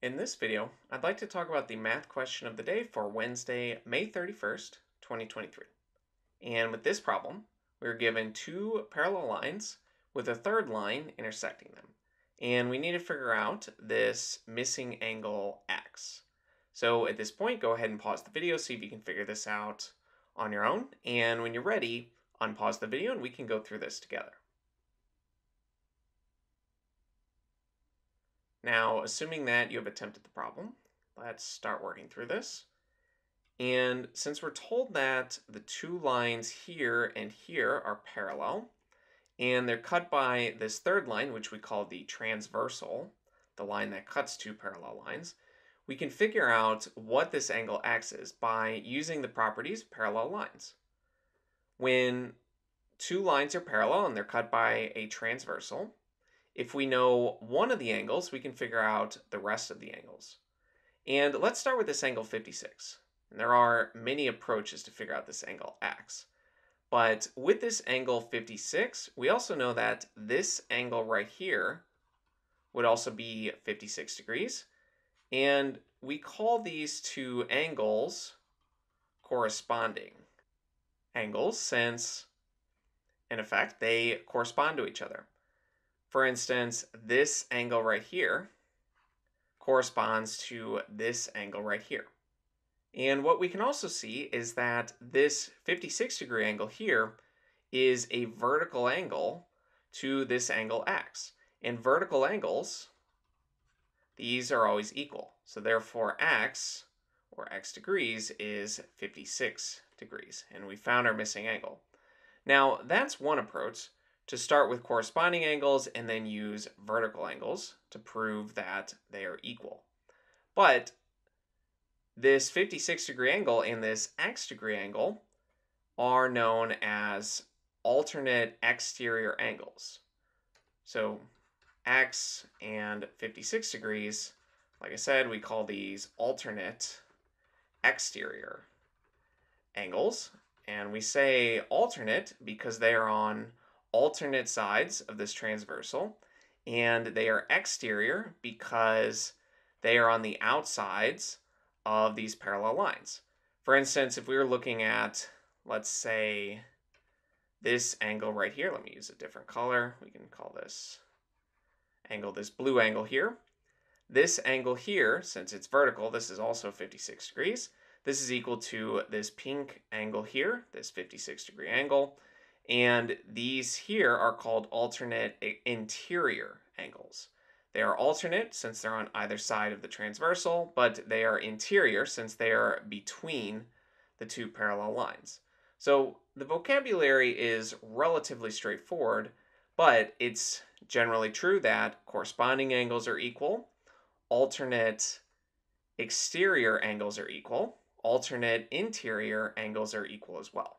In this video, I'd like to talk about the math question of the day for Wednesday, May 31st, 2023. And with this problem, we're given two parallel lines with a third line intersecting them. And we need to figure out this missing angle x. So at this point, go ahead and pause the video, see if you can figure this out on your own. And when you're ready, unpause the video and we can go through this together. Now, assuming that you have attempted the problem, let's start working through this. And since we're told that the two lines here and here are parallel, and they're cut by this third line, which we call the transversal, the line that cuts two parallel lines, we can figure out what this angle x is by using the properties of parallel lines. When two lines are parallel and they're cut by a transversal, if we know one of the angles, we can figure out the rest of the angles. And let's start with this angle 56. And there are many approaches to figure out this angle x. But with this angle 56, we also know that this angle right here would also be 56 degrees. And we call these two angles corresponding angles since, in effect, they correspond to each other. For instance, this angle right here corresponds to this angle right here. And what we can also see is that this 56 degree angle here is a vertical angle to this angle x. And vertical angles, these are always equal. So therefore x, or x degrees, is 56 degrees. And we found our missing angle. Now, that's one approach to start with corresponding angles and then use vertical angles to prove that they are equal. But this 56 degree angle and this x degree angle are known as alternate exterior angles. So x and 56 degrees, like I said, we call these alternate exterior angles. And we say alternate because they are on alternate sides of this transversal, and they are exterior because they are on the outsides of these parallel lines. For instance, if we were looking at, let's say, this angle right here, let me use a different color. We can call this angle, this blue angle here. This angle here, since it's vertical, this is also 56 degrees. This is equal to this pink angle here, this 56 degree angle. And these here are called alternate interior angles. They are alternate since they're on either side of the transversal, but they are interior since they are between the two parallel lines. So the vocabulary is relatively straightforward, but it's generally true that corresponding angles are equal, alternate exterior angles are equal, alternate interior angles are equal as well.